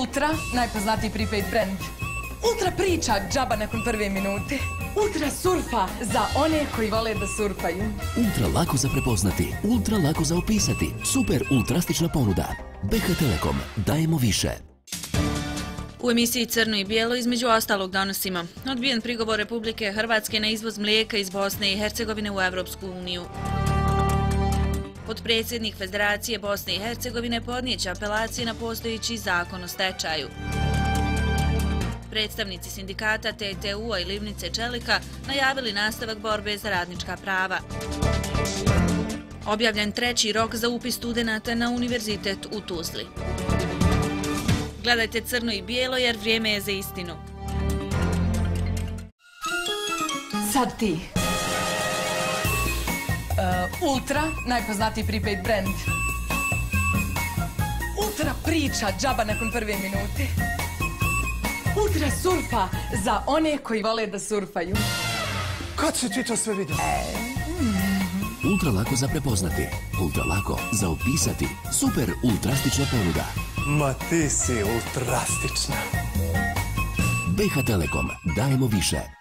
Ultra, najpoznatiji prepaid brand. Ultra priča džaba nakon prve minute. Ultra surfa za one koji vole da surfaju. Ultra lako za prepoznati, ultra lako za opisati. Super ultrastična ponuda. BH Telekom. Dajemo više. U emisiji Crno i Bijelo između ostalog donosimo odbijen prigovor Republike Hrvatske na izvoz mlijeka iz Bosne i Hercegovine u Evropsku uniju. Podpredsjednik Federacije Bosne i Hercegovine podnijeće apelacije na postojići zakon o stečaju. Predstavnici sindikata TTU-a i Livnice Čelika najavili nastavak borbe za radnička prava. Objavljen treći rok za upis studenta na univerzitet u Tuzli. Gledajte crno i bijelo jer vrijeme je za istinu. Sad ti. Uh, Ultra, najpoznatiji prepaid brand. Ultra priča džaba nakon prve minute. Ultra surfa za one koji vole da surfaju. Kad si ti to sve vidio? Ultra lako za prepoznati, ultra lako za opisati. Super ultrastična ponuda. Ma ti si ultrastična. BH Telekom. Dajemo više.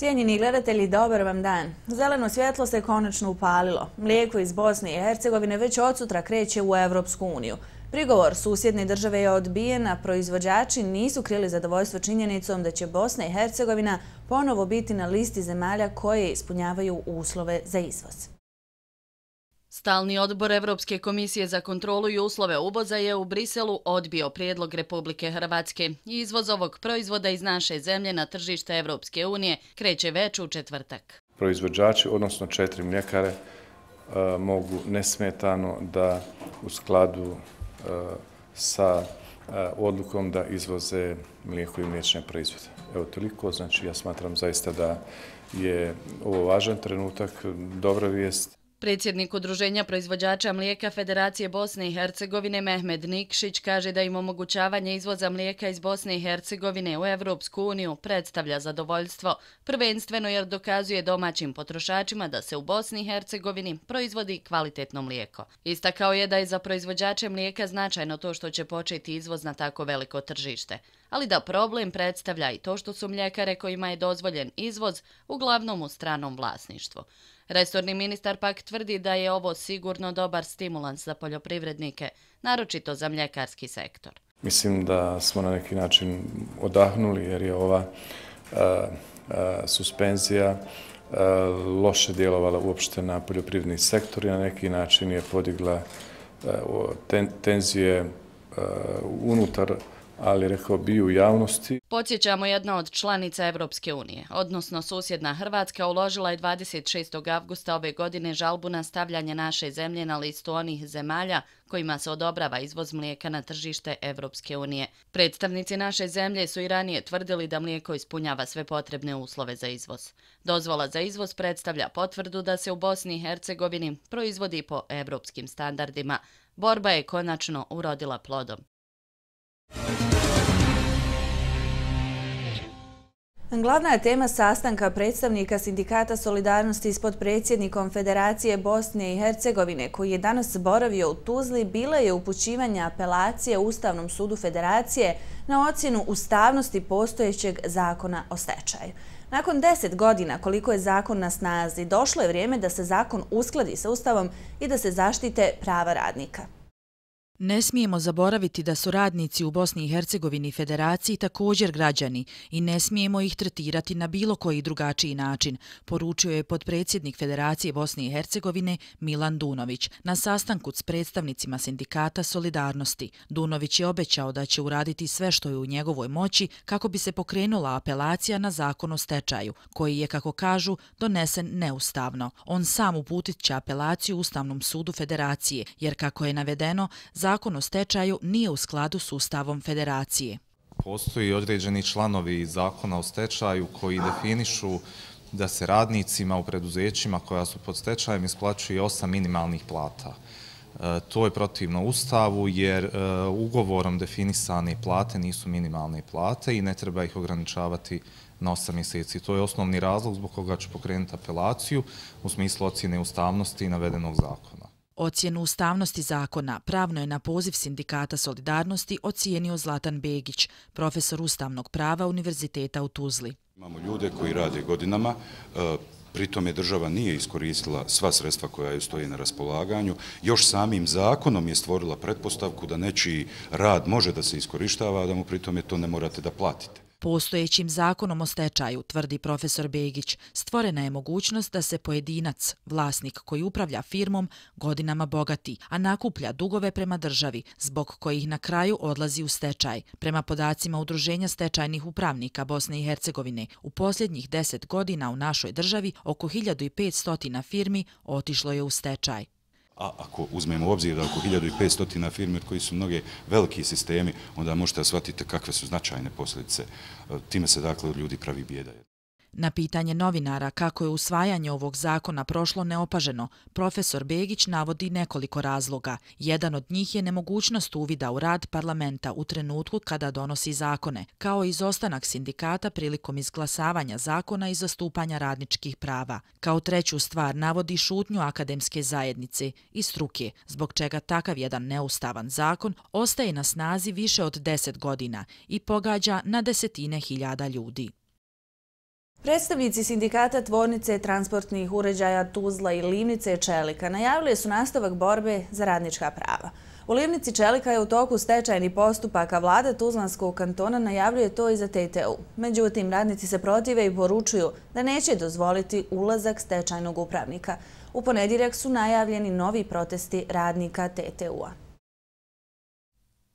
Cijenjeni gledatelji, dobar vam dan. Zeleno svjetlo se konačno upalilo. Mlijeko iz Bosne i Hercegovine već od sutra kreće u Evropsku uniju. Prigovor susjedne države je odbijen, a proizvođači nisu krili zadovoljstvo činjenicom da će Bosna i Hercegovina ponovo biti na listi zemalja koje ispunjavaju uslove za izvoz. Stalni odbor Evropske komisije za kontrolu i uslove uvoza je u Briselu odbio prijedlog Republike Hrvatske. Izvoz ovog proizvoda iz naše zemlje na tržište Evropske unije kreće već u četvrtak. Proizvođači, odnosno četiri mljekare, e, mogu nesmetano da u skladu e, sa e, odlukom da izvoze mlijeko i mliječne proizvode. Evo toliko, znači ja smatram zaista da je ovo važan trenutak, dobra vijest. Predsjednik Udruženja proizvođača mlijeka Federacije Bosne i Hercegovine Mehmed Nikšić kaže da im omogućavanje izvoza mlijeka iz Bosne i Hercegovine u Evropsku uniju predstavlja zadovoljstvo, prvenstveno jer dokazuje domaćim potrošačima da se u Bosni i Hercegovini proizvodi kvalitetno mlijeko. Istakao je da je za proizvođače mlijeka značajno to što će početi izvoz na tako veliko tržište, ali da problem predstavlja i to što su mljekare kojima je dozvoljen izvoz uglavnom u stranom vlasništvu. Restorni ministar pak tvrdi da je ovo sigurno dobar stimulans za poljoprivrednike, naročito za mljekarski sektor. Mislim da smo na neki način odahnuli jer je ova a, a, suspenzija a, loše djelovala uopšte na poljoprivredni sektor i na neki način je podigla ten, tenzije a, unutar ali rekao bi u javnosti. Podsjećamo jedna od članica Evropske unije, odnosno susjedna Hrvatska, uložila je 26. avgusta ove godine žalbu na stavljanje naše zemlje na listu onih zemalja kojima se odobrava izvoz mlijeka na tržište Evropske unije. Predstavnici naše zemlje su i ranije tvrdili da mlijeko ispunjava sve potrebne uslove za izvoz. Dozvola za izvoz predstavlja potvrdu da se u Bosni i Hercegovini proizvodi po evropskim standardima. Borba je konačno urodila plodom. Glavna je tema sastanka predstavnika Sindikata Solidarnosti ispod predsjednikom Federacije Bosne i Hercegovine, koji je danas boravio u Tuzli, bila je upućivanje apelacije Ustavnom sudu Federacije na ocjenu ustavnosti postojećeg zakona o stečaju. Nakon deset godina koliko je zakon na snazi, došlo je vrijeme da se zakon uskladi sa Ustavom i da se zaštite prava radnika. Ne smijemo zaboraviti da su radnici u Bosni i Hercegovini Federaciji također građani i ne smijemo ih tretirati na bilo koji drugačiji način, poručio je podpredsjednik Federacije Bosne i Hercegovine Milan Dunović na sastanku s predstavnicima sindikata Solidarnosti. Dunović je obećao da će uraditi sve što je u njegovoj moći kako bi se pokrenula apelacija na zakon o stečaju, koji je, kako kažu, donesen neustavno. On sam uputit će apelaciju Ustavnom sudu Federacije, jer kako je navedeno, za zakon o stečaju nije u skladu s Ustavom Federacije. Postoji određeni članovi zakona o stečaju koji definišu da se radnicima u preduzećima koja su pod stečajem isplaćuje osam minimalnih plata. E, to je protivno ustavu jer e, ugovorom definisane plate nisu minimalne plate i ne treba ih ograničavati na 8 mjeseci. To je osnovni razlog zbog koga ću pokrenuti apelaciju u smislu ocjene ustavnosti navedenog zakona. Ocjenu ustavnosti zakona pravno je na poziv Sindikata Solidarnosti ocijenio Zlatan Begić, profesor ustavnog prava Univerziteta u Tuzli. Imamo ljude koji rade godinama, e, pritom je država nije iskoristila sva sredstva koja joj stoji na raspolaganju. Još samim zakonom je stvorila pretpostavku da nečiji rad može da se iskorištava, a da mu pritom je to ne morate da platite. Postojećim zakonom o stečaju, tvrdi profesor Begić, stvorena je mogućnost da se pojedinac, vlasnik koji upravlja firmom, godinama bogati, a nakuplja dugove prema državi, zbog kojih na kraju odlazi u stečaj. Prema podacima Udruženja stečajnih upravnika Bosne i Hercegovine, u posljednjih deset godina u našoj državi oko 1500 firmi otišlo je u stečaj a ako uzmemo u obzir da oko 1500 firme od koji su mnoge veliki sistemi, onda možete shvatiti kakve su značajne posljedice. Time se dakle ljudi pravi bijeda. Na pitanje novinara kako je usvajanje ovog zakona prošlo neopaženo, profesor Begić navodi nekoliko razloga. Jedan od njih je nemogućnost uvida u rad parlamenta u trenutku kada donosi zakone, kao i izostanak sindikata prilikom izglasavanja zakona i zastupanja radničkih prava. Kao treću stvar navodi šutnju akademske zajednice i struke, zbog čega takav jedan neustavan zakon ostaje na snazi više od deset godina i pogađa na desetine hiljada ljudi. Predstavnici sindikata Tvornice transportnih uređaja Tuzla i Livnice Čelika najavili su nastavak borbe za radnička prava. U Livnici Čelika je u toku stečajni postupak, a vlada Tuzlanskog kantona najavljuje to i za TTU. Međutim, radnici se protive i poručuju da neće dozvoliti ulazak stečajnog upravnika. U ponedjeljak su najavljeni novi protesti radnika TTU-a.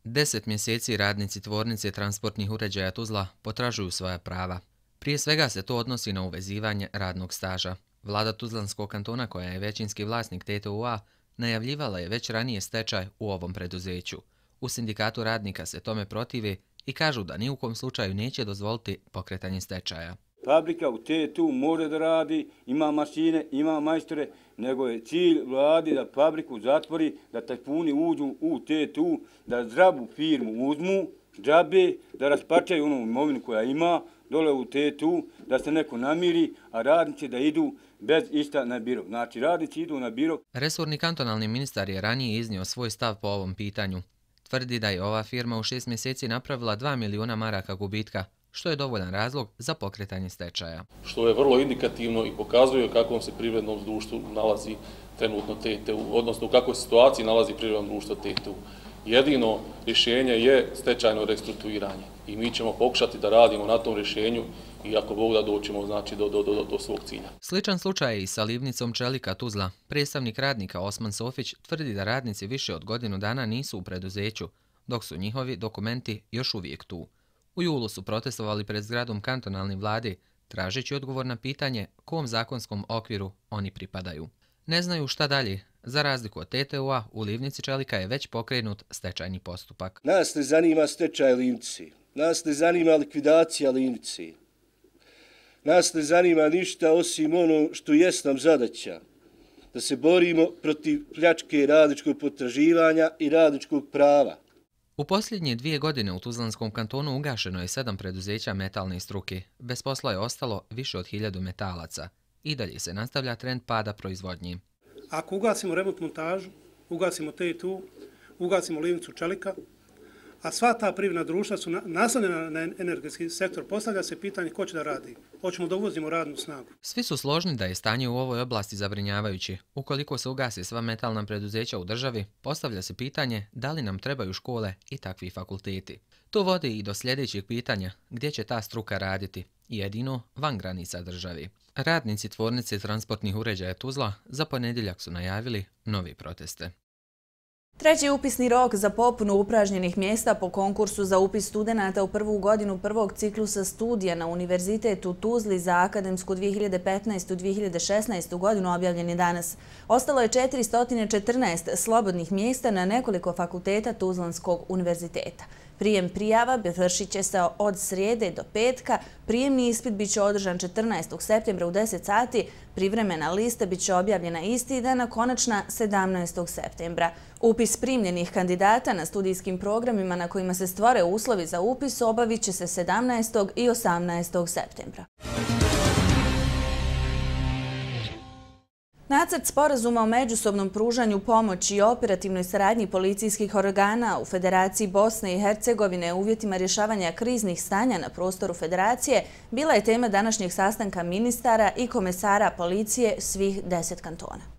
Deset mjeseci radnici Tvornice transportnih uređaja Tuzla potražuju svoja prava. Prije svega se to odnosi na uvezivanje radnog staža. Vlada Tuzlanskog kantona, koja je većinski vlasnik TTUA, najavljivala je već ranije stečaj u ovom preduzeću. U sindikatu radnika se tome protive i kažu da ni u kom slučaju neće dozvoliti pokretanje stečaja. Fabrika u TTU može da radi, ima mašine, ima majstore, nego je cilj vladi da fabriku zatvori, da tajfuni uđu u TTU, da zdravu firmu uzmu, džabe, da raspačaju onu imovinu koja ima, dole u tetu, da se neko namiri, a radnici da idu bez ista na biro. Znači, radnici idu na biro. Resorni kantonalni ministar je ranije iznio svoj stav po ovom pitanju. Tvrdi da je ova firma u šest mjeseci napravila 2 miliona maraka gubitka, što je dovoljan razlog za pokretanje stečaja. Što je vrlo indikativno i pokazuje kakvom se privrednom društvu nalazi trenutno TTU, odnosno u kakvoj situaciji nalazi privredno društvo TTU jedino rješenje je stečajno restrukturiranje. I mi ćemo pokušati da radimo na tom rješenju i ako Bog da doćemo znači, do, do, do, do svog cilja. Sličan slučaj je i sa livnicom Čelika Tuzla. Predstavnik radnika Osman Sofić tvrdi da radnici više od godinu dana nisu u preduzeću, dok su njihovi dokumenti još uvijek tu. U julu su protestovali pred zgradom kantonalni vladi, tražeći odgovor na pitanje kom zakonskom okviru oni pripadaju. Ne znaju šta dalje, Za razliku od TTU-a, u Livnici Čelika je već pokrenut stečajni postupak. Nas ne zanima stečaj Livnici. Nas ne zanima likvidacija Livnici. Nas ne zanima ništa osim ono što jest nam zadaća. Da se borimo protiv pljačke radničkog potraživanja i radničkog prava. U posljednje dvije godine u Tuzlanskom kantonu ugašeno je sedam preduzeća metalne struke. Bez posla je ostalo više od hiljadu metalaca. I dalje se nastavlja trend pada proizvodnje. Ako ugasimo remont montažu, ugasimo te i tu, ugasimo livnicu čelika, a sva ta privredna društva su naslednjena na energetski sektor, postavlja se pitanje ko će da radi. Hoćemo da uvozimo radnu snagu. Svi su složni da je stanje u ovoj oblasti zabrinjavajući. Ukoliko se ugasi sva metalna preduzeća u državi, postavlja se pitanje da li nam trebaju škole i takvi fakulteti. To vodi i do sljedećeg pitanja gdje će ta struka raditi, jedino van granica državi. Radnici tvornice transportnih uređaja Tuzla za ponedjeljak su najavili novi proteste. Treći upisni rok za popunu upražnjenih mjesta po konkursu za upis studenta u prvu godinu prvog ciklusa studija na Univerzitetu Tuzli za akademsku 2015-2016 godinu objavljen je danas. Ostalo je 414 slobodnih mjesta na nekoliko fakulteta Tuzlanskog univerziteta. Prijem prijava vršit će se od srijede do petka. Prijemni ispit biće održan 14. septembra u 10 sati. Privremena lista biće objavljena isti dan, a konačna 17. septembra. Upis primljenih kandidata na studijskim programima na kojima se stvore uslovi za upis obavit će se 17. i 18. septembra. Nacrt sporazuma o međusobnom pružanju pomoći i operativnoj saradnji policijskih organa u Federaciji Bosne i Hercegovine u uvjetima rješavanja kriznih stanja na prostoru Federacije bila je tema današnjeg sastanka ministara i komesara policije svih deset kantona.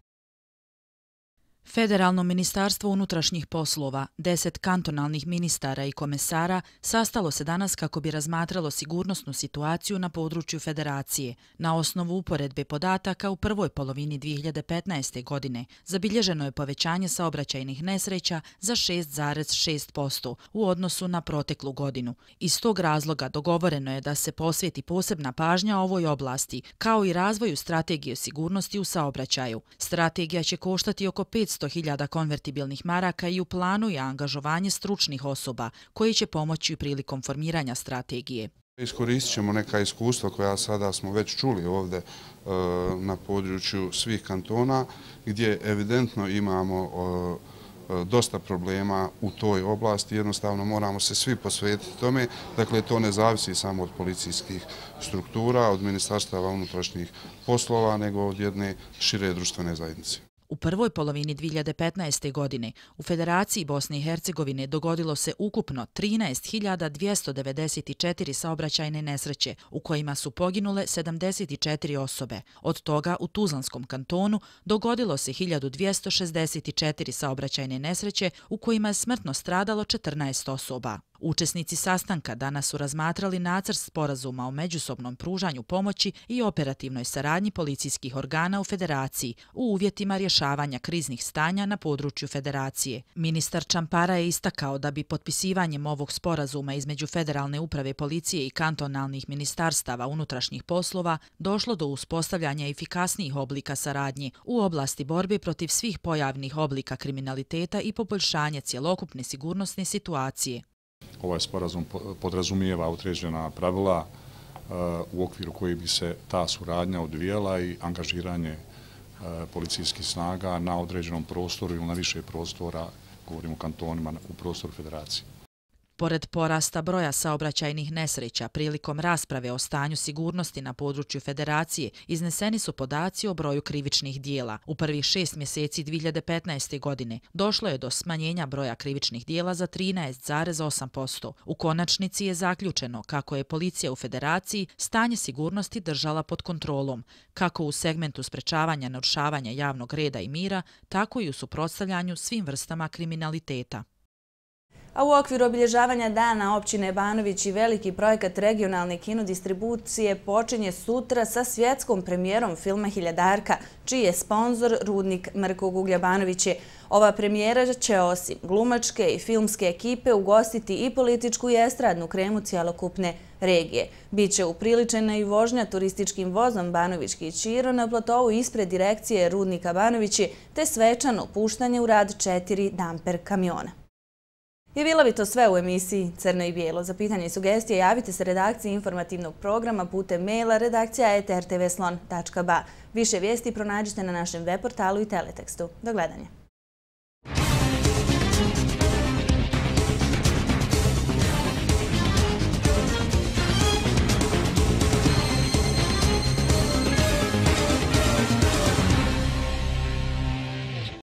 Federalno ministarstvo unutrašnjih poslova, deset kantonalnih ministara i komesara sastalo se danas kako bi razmatralo sigurnosnu situaciju na području federacije. Na osnovu uporedbe podataka u prvoj polovini 2015. godine zabilježeno je povećanje saobraćajnih nesreća za 6,6% u odnosu na proteklu godinu. Iz tog razloga dogovoreno je da se posveti posebna pažnja ovoj oblasti, kao i razvoju strategije sigurnosti u saobraćaju. Strategija će koštati oko 500 500.000 konvertibilnih maraka i u planu je angažovanje stručnih osoba koji će pomoći prilikom formiranja strategije. Iskoristit ćemo neka iskustva koja sada smo već čuli ovde e, na području svih kantona gdje evidentno imamo e, e, dosta problema u toj oblasti. Jednostavno moramo se svi posvetiti tome. Dakle, to ne zavisi samo od policijskih struktura, od ministarstava unutrašnjih poslova, nego od jedne šire društvene zajednice. U prvoj polovini 2015. godine u Federaciji Bosne i Hercegovine dogodilo se ukupno 13.294 saobraćajne nesreće u kojima su poginule 74 osobe. Od toga u Tuzlanskom kantonu dogodilo se 1264 saobraćajne nesreće u kojima je smrtno stradalo 14 osoba. Učesnici sastanka danas su razmatrali nacrt sporazuma o međusobnom pružanju pomoći i operativnoj saradnji policijskih organa u federaciji u uvjetima rješavanja kriznih stanja na području federacije. Ministar Čampara je istakao da bi potpisivanjem ovog sporazuma između Federalne uprave policije i kantonalnih ministarstava unutrašnjih poslova došlo do uspostavljanja efikasnijih oblika saradnje u oblasti borbe protiv svih pojavnih oblika kriminaliteta i poboljšanje cjelokupne sigurnosne situacije. Ovaj sporazum podrazumijeva utređena pravila e, u okviru koji bi se ta suradnja odvijela i angažiranje e, policijskih snaga na određenom prostoru ili na više prostora, govorimo o kantonima, u prostoru federacije. Pored porasta broja saobraćajnih nesreća prilikom rasprave o stanju sigurnosti na području federacije, izneseni su podaci o broju krivičnih dijela. U prvih šest mjeseci 2015. godine došlo je do smanjenja broja krivičnih dijela za 13,8%. U konačnici je zaključeno kako je policija u federaciji stanje sigurnosti držala pod kontrolom, kako u segmentu sprečavanja narušavanja javnog reda i mira, tako i u suprotstavljanju svim vrstama kriminaliteta. A u okviru obilježavanja dana općine Banović i veliki projekat regionalne kinodistribucije počinje sutra sa svjetskom premijerom filma Hiljadarka, čiji je sponsor Rudnik Mrko Guglja Banović. Ova premijera će osim glumačke i filmske ekipe ugostiti i političku i estradnu kremu cijelokupne regije. Biće upriličena i vožnja turističkim vozom Banovićki i Čiro na platovu ispred direkcije Rudnika Banovići te svečano puštanje u rad četiri damper kamiona. I bila bi to sve u emisiji Crno i Bijelo. Za pitanje i sugestije javite se redakciji informativnog programa putem maila redakcija etrtvslon.ba. Više vijesti pronađite na našem web portalu i teletekstu. Do gledanja.